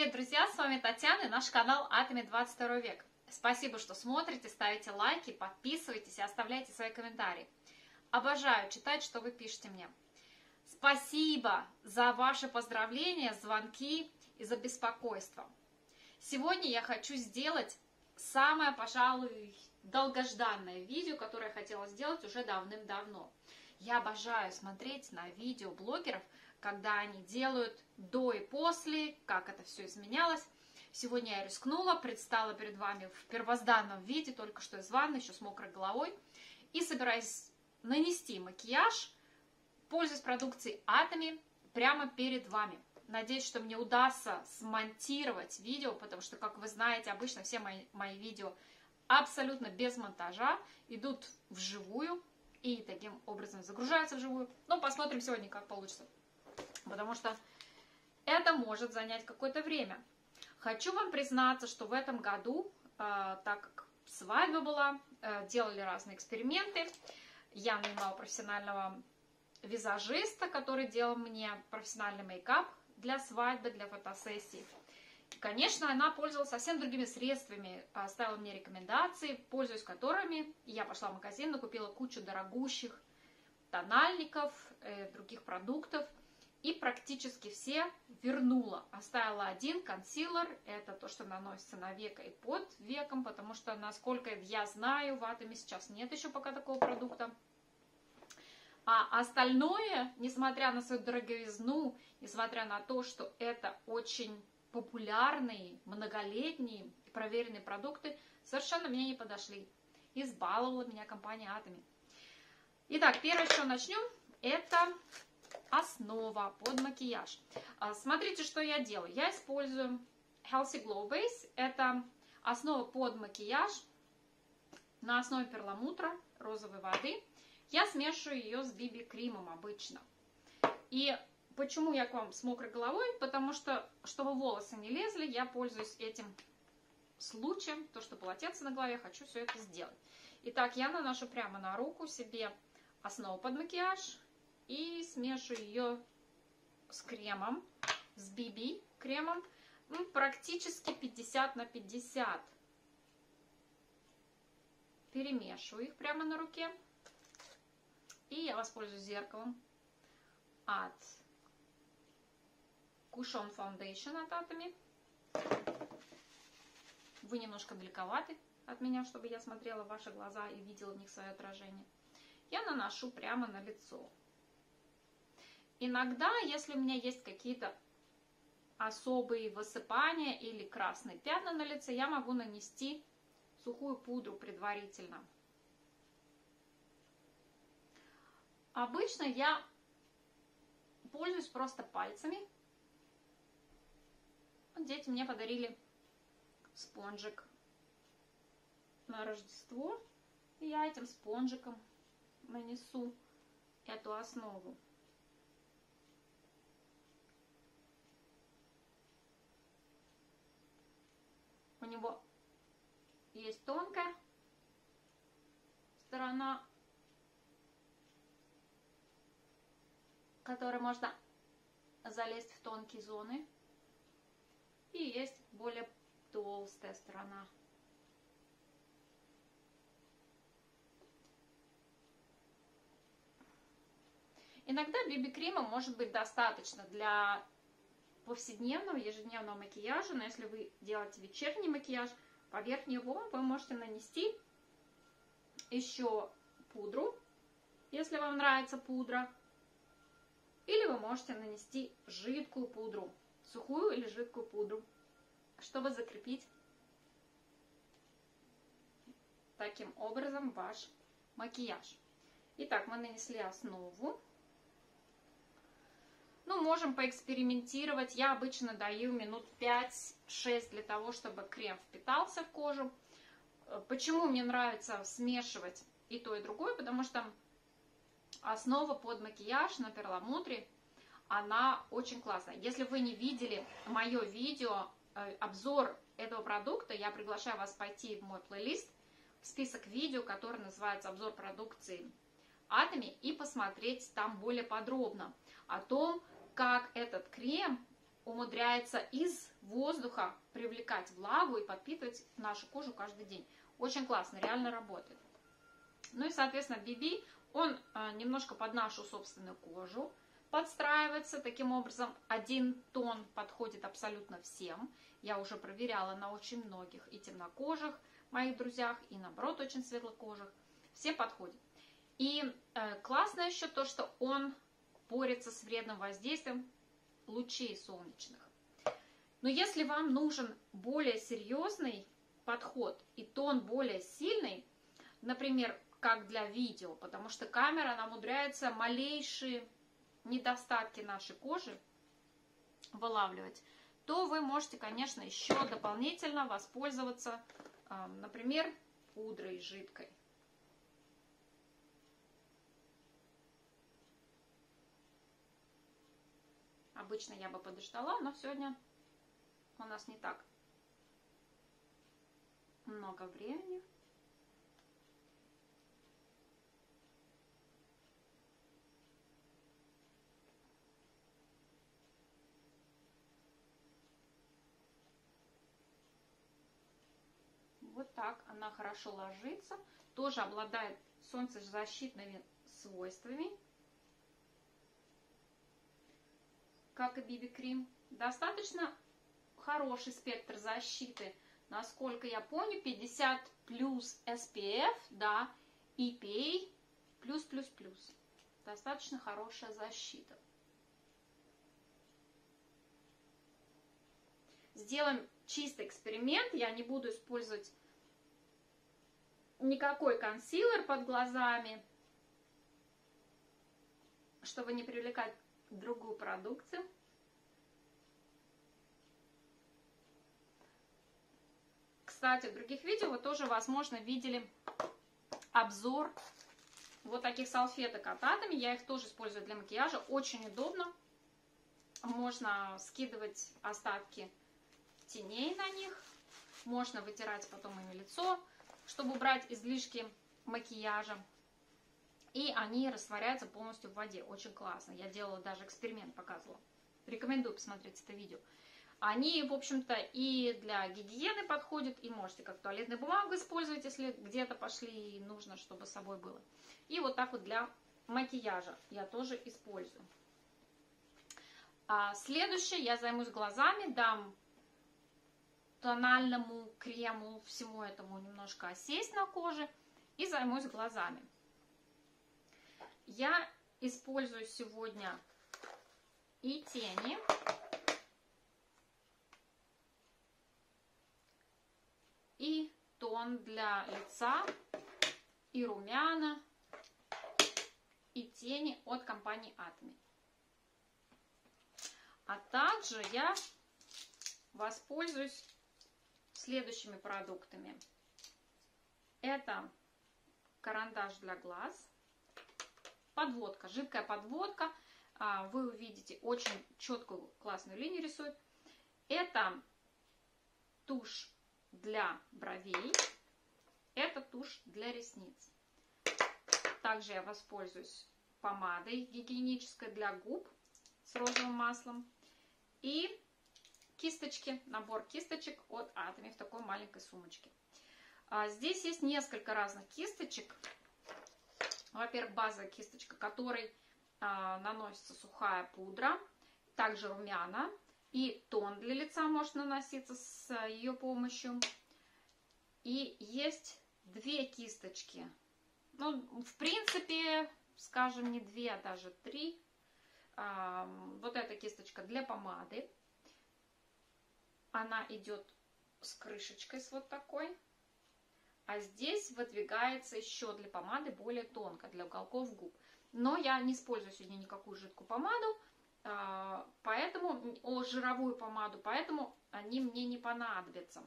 Привет, друзья! С вами Татьяна и наш канал Атоми 22 век. Спасибо, что смотрите, ставите лайки, подписывайтесь и оставляйте свои комментарии. Обожаю читать, что вы пишете мне. Спасибо за ваши поздравления, звонки и за беспокойство. Сегодня я хочу сделать самое, пожалуй, долгожданное видео, которое я хотела сделать уже давным-давно. Я обожаю смотреть на видео блогеров, когда они делают до и после, как это все изменялось. Сегодня я рискнула, предстала перед вами в первозданном виде, только что из ванны, еще с мокрой головой, и собираюсь нанести макияж, пользуясь продукцией Atomy, прямо перед вами. Надеюсь, что мне удастся смонтировать видео, потому что, как вы знаете, обычно все мои, мои видео абсолютно без монтажа, идут вживую и таким образом загружаются вживую. Но посмотрим сегодня, как получится потому что это может занять какое-то время. Хочу вам признаться, что в этом году, э, так как свадьба была, э, делали разные эксперименты, я нанимала профессионального визажиста, который делал мне профессиональный мейкап для свадьбы, для фотосессии. Конечно, она пользовалась совсем другими средствами, оставила мне рекомендации, пользуясь которыми я пошла в магазин, накупила кучу дорогущих тональников, э, других продуктов – и практически все вернула. Оставила один консилер, это то, что наносится на веко и под веком, потому что, насколько я знаю, в Атоме сейчас нет еще пока такого продукта. А остальное, несмотря на свою дороговизну, несмотря на то, что это очень популярные, многолетние проверенные продукты, совершенно мне не подошли. Избаловала меня компания Атоми. Итак, первое, что начнем, это основа под макияж. А, смотрите, что я делаю. Я использую Healthy Glow Base. Это основа под макияж на основе перламутра, розовой воды. Я смешиваю ее с BB-кремом обычно. И почему я к вам с мокрой головой? Потому что, чтобы волосы не лезли, я пользуюсь этим случаем, то, что полотенце на голове, хочу все это сделать. Итак, я наношу прямо на руку себе основу под макияж, и смешиваю ее с кремом, с BB кремом, ну, практически 50 на 50. Перемешиваю их прямо на руке. И я воспользуюсь зеркалом от Cushion Foundation от Atomy. Вы немножко далековаты от меня, чтобы я смотрела в ваши глаза и видела в них свое отражение. Я наношу прямо на лицо. Иногда, если у меня есть какие-то особые высыпания или красные пятна на лице, я могу нанести сухую пудру предварительно. Обычно я пользуюсь просто пальцами. Дети мне подарили спонжик на Рождество. И я этим спонжиком нанесу эту основу. У него есть тонкая сторона, которой можно залезть в тонкие зоны. И есть более толстая сторона. Иногда биби-крема может быть достаточно для повседневного, ежедневного макияжа, но если вы делаете вечерний макияж, поверх него вы можете нанести еще пудру, если вам нравится пудра, или вы можете нанести жидкую пудру, сухую или жидкую пудру, чтобы закрепить таким образом ваш макияж. Итак, мы нанесли основу. Ну, можем поэкспериментировать. Я обычно даю минут 5-6 для того, чтобы крем впитался в кожу. Э, почему мне нравится смешивать и то, и другое? Потому что основа под макияж на перламутре, она очень классная. Если вы не видели мое видео, э, обзор этого продукта, я приглашаю вас пойти в мой плейлист, в список видео, который называется «Обзор продукции Атоми» и посмотреть там более подробно о том, как этот крем умудряется из воздуха привлекать влагу и подпитывать нашу кожу каждый день. Очень классно, реально работает. Ну и, соответственно, BB, он а, немножко под нашу собственную кожу подстраивается. Таким образом, один тон подходит абсолютно всем. Я уже проверяла на очень многих и темнокожих моих друзьях, и наоборот, очень светлокожих. Всем подходит. И э, классно еще то, что он борется с вредным воздействием лучей солнечных. Но если вам нужен более серьезный подход и тон более сильный, например, как для видео, потому что камера нам умудряется малейшие недостатки нашей кожи вылавливать, то вы можете, конечно, еще дополнительно воспользоваться, а, например, пудрой жидкой. Обычно я бы подождала, но сегодня у нас не так много времени. Вот так она хорошо ложится. Тоже обладает солнцезащитными свойствами. Как и BB-крем. Достаточно хороший спектр защиты. Насколько я помню, 50 плюс SPF, да, EPA плюс плюс плюс. Достаточно хорошая защита. Сделаем чистый эксперимент. Я не буду использовать никакой консилер под глазами, чтобы не привлекать другую продукцию. Кстати, в других видео вы тоже, возможно, видели обзор вот таких салфеток от Атоми. Я их тоже использую для макияжа. Очень удобно. Можно скидывать остатки теней на них. Можно вытирать потом ими лицо чтобы убрать излишки макияжа. И они растворяются полностью в воде. Очень классно. Я делала даже эксперимент, показывала. Рекомендую посмотреть это видео. Они, в общем-то, и для гигиены подходят, и можете как туалетную бумагу использовать, если где-то пошли и нужно, чтобы с собой было. И вот так вот для макияжа я тоже использую. А следующее я займусь глазами, дам тональному крему, всему этому немножко осесть на коже и займусь глазами. Я использую сегодня и тени, и тон для лица, и румяна, и тени от компании Atmi. А также я воспользуюсь следующими продуктами. Это карандаш для глаз, подводка, жидкая подводка. А, вы увидите очень четкую классную линию рисует. Это тушь для бровей, это тушь для ресниц. Также я воспользуюсь помадой гигиенической для губ с розовым маслом. И кисточки, набор кисточек от Atomy в такой маленькой сумочке. А, здесь есть несколько разных кисточек. Во-первых, базовая кисточка, которой а, наносится сухая пудра, также румяна и тон для лица может наноситься с ее помощью. И есть две кисточки. Ну, в принципе, скажем, не две, а даже три. А, вот эта кисточка для помады она идет с крышечкой с вот такой. А здесь выдвигается еще для помады более тонко, для уголков губ. Но я не использую сегодня никакую жидкую помаду, а, поэтому, о, жировую помаду, поэтому они мне не понадобятся.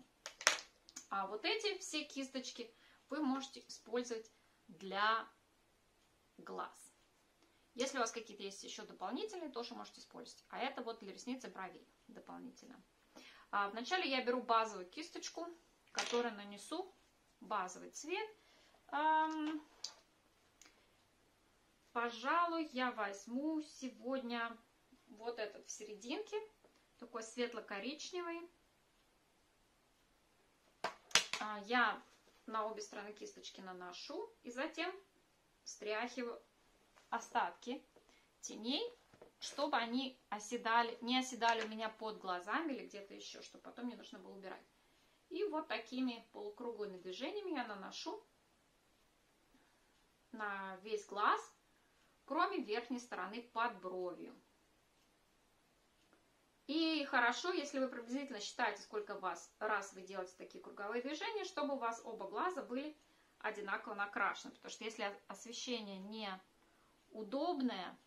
А вот эти все кисточки вы можете использовать для глаз. Если у вас какие-то есть еще дополнительные, тоже можете использовать. А это вот для ресниц и бровей дополнительно. А вначале я беру базовую кисточку, которой нанесу базовый цвет. Пожалуй, я возьму сегодня вот этот в серединке. такой светло-коричневый. А, я на обе стороны кисточки наношу и затем стряхиваю остатки теней, чтобы они оседали, не оседали у меня под глазами или где-то еще, чтобы потом не нужно было убирать. И вот такими полукруглыми движениями я наношу на весь глаз, кроме верхней стороны под бровью. И хорошо, если вы приблизительно считаете, сколько вас раз вы делаете такие круговые движения, чтобы у вас оба глаза были одинаково накрашены. Потому что если освещение не удобное,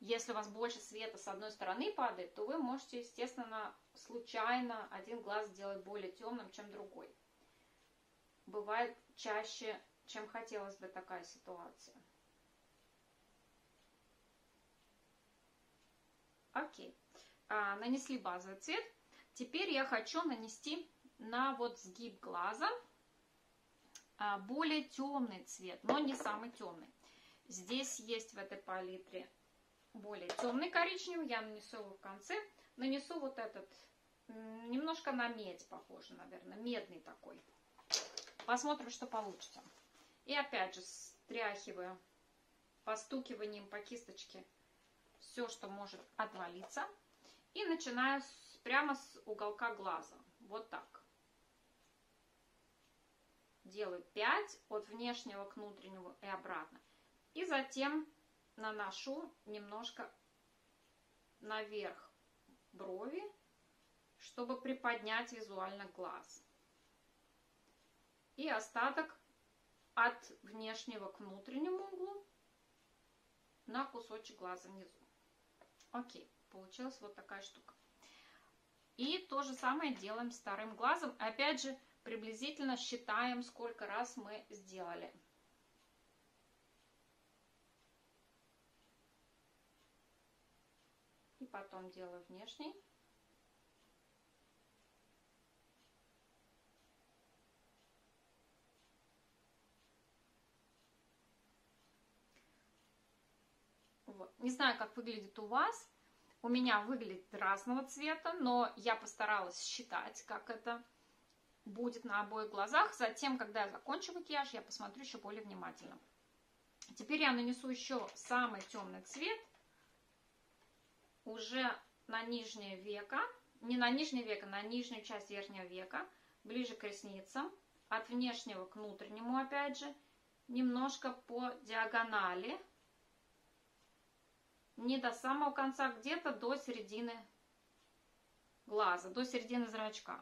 если у вас больше света с одной стороны падает, то вы можете, естественно, случайно один глаз сделать более темным, чем другой. Бывает чаще, чем хотелось бы такая ситуация. Окей. А, нанесли базовый цвет. Теперь я хочу нанести на вот сгиб глаза а, более темный цвет, но не самый темный. Здесь есть в этой палитре более темный коричневый, я нанесу его в конце. Нанесу вот этот, немножко на медь похоже, наверное, медный такой. Посмотрим, что получится. И опять же стряхиваю постукиванием по кисточке все, что может отвалиться. И начинаю с, прямо с уголка глаза. Вот так. Делаю 5 от внешнего к внутреннему и обратно. И затем наношу немножко наверх брови, чтобы приподнять визуально глаз. И остаток от внешнего к внутреннему углу на кусочек глаза внизу. Окей, получилась вот такая штука. И то же самое делаем с вторым глазом. Опять же, приблизительно считаем, сколько раз мы сделали. Потом делаю внешний. Вот. Не знаю, как выглядит у вас. У меня выглядит разного цвета, но я постаралась считать, как это будет на обоих глазах. Затем, когда я закончу макияж, я посмотрю еще более внимательно. Теперь я нанесу еще самый темный цвет уже на нижнее веко, не на нижнее веко, на нижнюю часть верхнего века, ближе к ресницам, от внешнего к внутреннему опять же, немножко по диагонали, не до самого конца, где-то до середины глаза, до середины зрачка.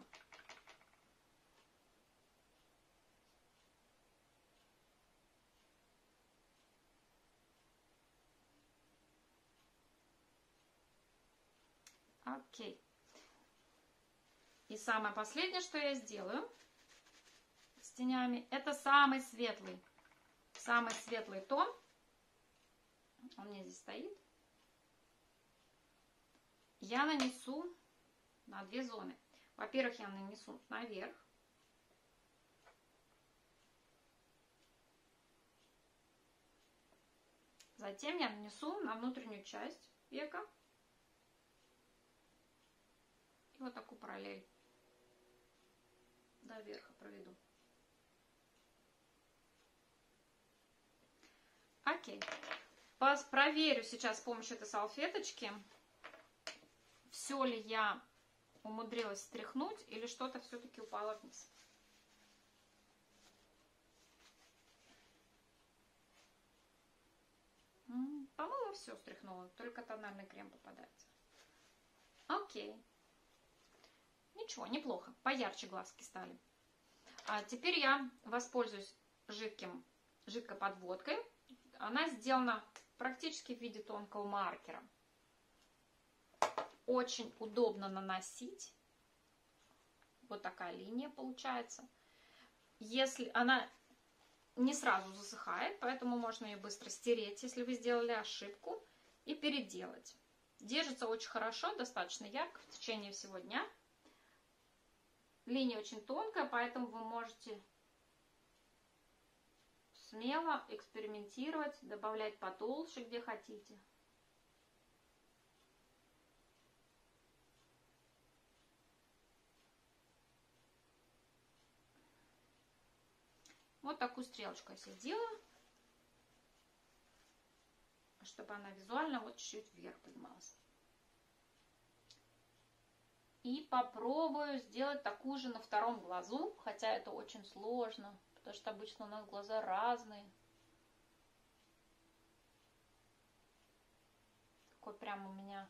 Окей. И самое последнее, что я сделаю с тенями, это самый светлый, самый светлый тон. Он мне здесь стоит. Я нанесу на две зоны. Во-первых, я нанесу наверх. Затем я нанесу на внутреннюю часть века и вот такую параллель до верха проведу. Окей. Проверю сейчас с помощью этой салфеточки, все ли я умудрилась стряхнуть или что-то все-таки упало вниз. По-моему, все стряхнула, только тональный крем попадается. Окей. Ничего, неплохо. Поярче глазки стали. А теперь я воспользуюсь жидким, жидкой подводкой. Она сделана практически в виде тонкого маркера. Очень удобно наносить. Вот такая линия получается. Если она не сразу засыхает, поэтому можно ее быстро стереть, если вы сделали ошибку, и переделать. Держится очень хорошо, достаточно ярко в течение всего дня. Линия очень тонкая, поэтому вы можете смело экспериментировать, добавлять потолще, где хотите. Вот такую стрелочку я себе делаю, чтобы она визуально вот чуть-чуть вверх поднималась. И попробую сделать такую же на втором глазу, хотя это очень сложно, потому что обычно у нас глаза разные. Такой прям у меня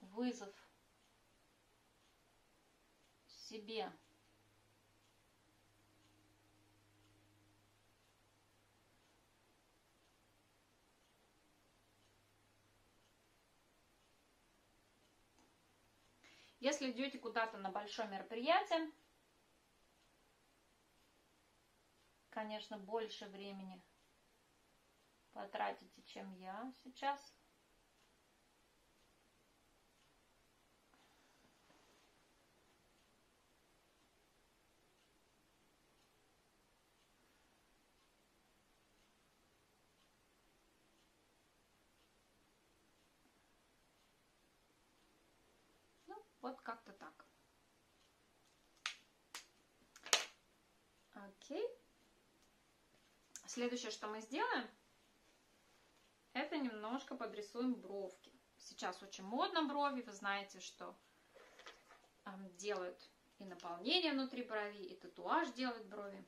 вызов себе. Если идете куда-то на большое мероприятие, конечно, больше времени потратите, чем я сейчас. Вот как-то так. Окей. Следующее, что мы сделаем, это немножко подрисуем бровки. Сейчас очень модно брови, вы знаете, что делают и наполнение внутри брови, и татуаж делают брови.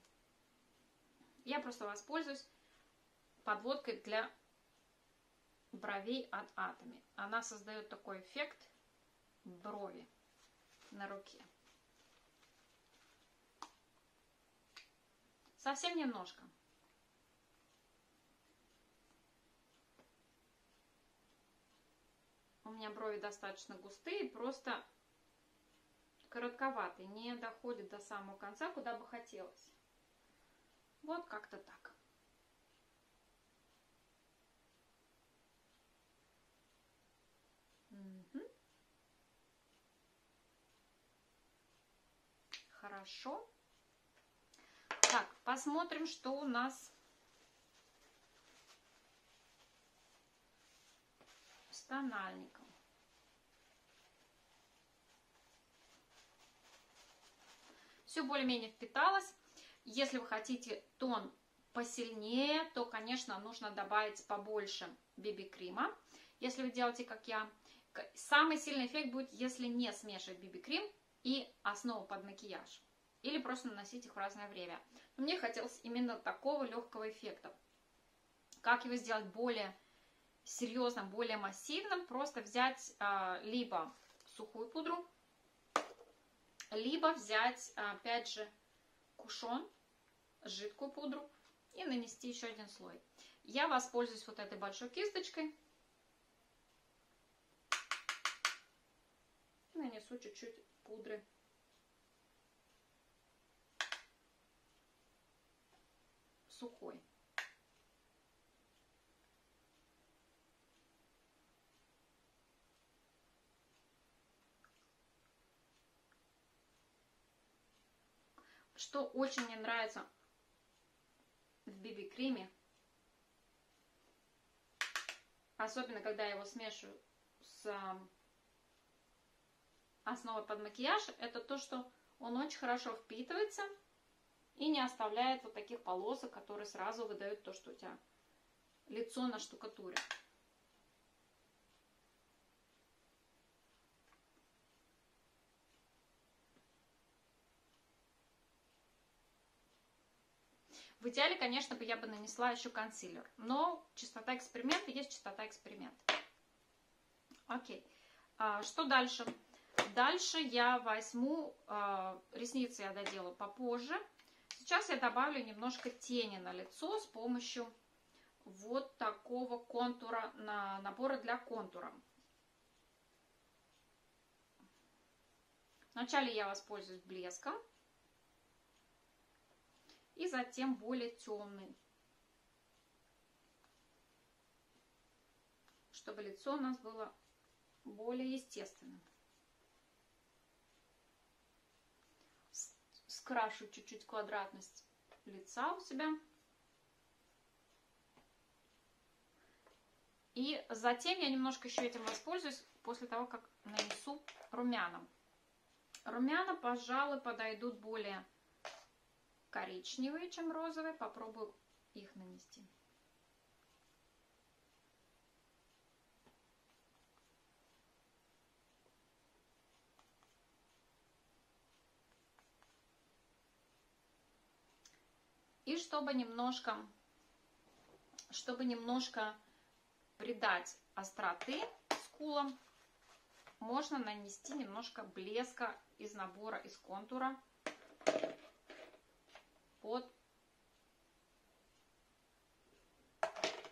Я просто воспользуюсь подводкой для бровей от Атоми. Она создает такой эффект брови на руке. Совсем немножко. У меня брови достаточно густые, просто коротковатые, не доходит до самого конца, куда бы хотелось. Вот как-то так. Хорошо. Так, посмотрим, что у нас с тональником. Все более-менее впиталось. Если вы хотите тон посильнее, то, конечно, нужно добавить побольше биби-крима. Если вы делаете, как я, самый сильный эффект будет, если не смешивать биби-крим и основу под макияж. Или просто наносить их в разное время. Но мне хотелось именно такого легкого эффекта. Как его сделать более серьезным, более массивным? Просто взять а, либо сухую пудру, либо взять, опять же, кушон, жидкую пудру и нанести еще один слой. Я воспользуюсь вот этой большой кисточкой. Нанесу чуть-чуть пудры. Сухой. Что очень мне нравится в биби-креме, особенно когда я его смешиваю с основа под макияж, это то, что он очень хорошо впитывается и не оставляет вот таких полосок, которые сразу выдают то, что у тебя лицо на штукатуре. В идеале, конечно, бы я бы нанесла еще консилер. Но чистота эксперимента есть чистота эксперимента. Окей. А, что дальше? Дальше я возьму, э, ресницы я доделаю попозже. Сейчас я добавлю немножко тени на лицо с помощью вот такого контура, на, набора для контура. Вначале я воспользуюсь блеском. И затем более темный. Чтобы лицо у нас было более естественным. Скрашу чуть-чуть квадратность лица у себя. И затем я немножко еще этим воспользуюсь после того, как нанесу румяном. Румяна, пожалуй, подойдут более коричневые, чем розовые. Попробую их нанести. И чтобы немножко, чтобы немножко придать остроты скулам, можно нанести немножко блеска из набора, из контура под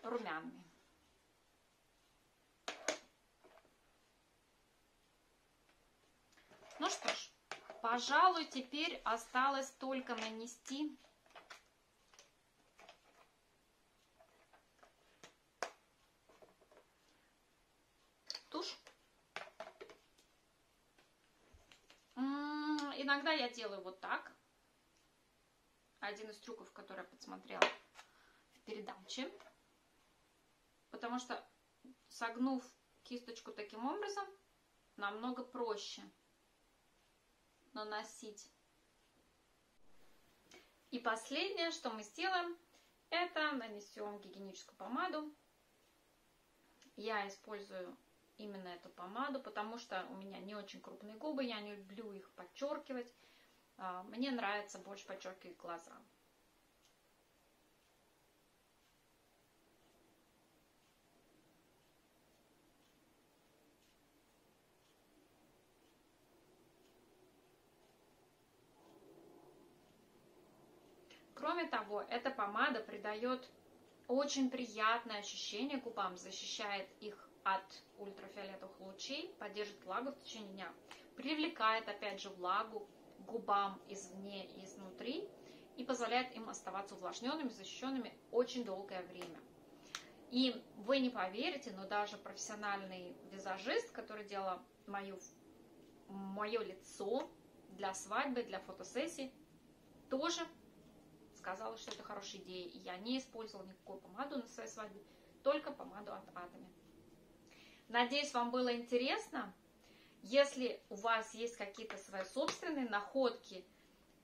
румянами. Ну что ж, пожалуй, теперь осталось только нанести Иногда я делаю вот так. Один из трюков, который я подсмотрела в передаче. Потому что согнув кисточку таким образом, намного проще наносить. И последнее, что мы сделаем, это нанесем гигиеническую помаду. Я использую именно эту помаду, потому что у меня не очень крупные губы, я не люблю их подчеркивать. А, мне нравится больше подчеркивать глаза. Кроме того, эта помада придает очень приятное ощущение губам, защищает их от ультрафиолетовых лучей, поддержит влагу в течение дня, привлекает опять же влагу губам извне и изнутри и позволяет им оставаться увлажненными, защищенными очень долгое время. И вы не поверите, но даже профессиональный визажист, который делал мою, мое лицо для свадьбы, для фотосессии, тоже сказала, что это хорошая идея. Я не использовала никакую помаду на своей свадьбе, только помаду от Атоми. Надеюсь, вам было интересно. Если у вас есть какие-то свои собственные находки,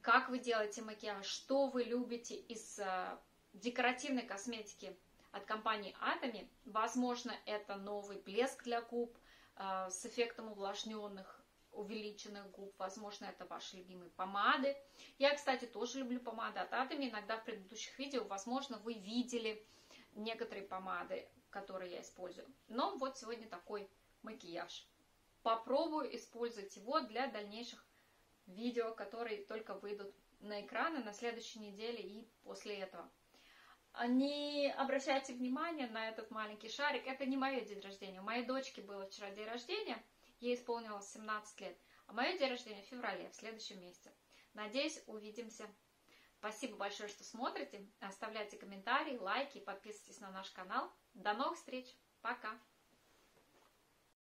как вы делаете макияж, что вы любите из э, декоративной косметики от компании Atomy, возможно, это новый блеск для губ э, с эффектом увлажненных, увеличенных губ, возможно, это ваши любимые помады. Я, кстати, тоже люблю помады от Atomy, иногда в предыдущих видео, возможно, вы видели некоторые помады который я использую. Но вот сегодня такой макияж. Попробую использовать его для дальнейших видео, которые только выйдут на экраны на следующей неделе и после этого. Не обращайте внимания на этот маленький шарик. Это не мое день рождения. У моей дочки было вчера день рождения. Ей исполнилось 17 лет. А мое день рождения в феврале, в следующем месяце. Надеюсь, увидимся. Спасибо большое, что смотрите. Оставляйте комментарии, лайки, подписывайтесь на наш канал. До новых встреч. Пока.